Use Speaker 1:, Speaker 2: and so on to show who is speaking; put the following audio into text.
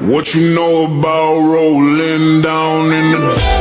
Speaker 1: What you know about rolling down in the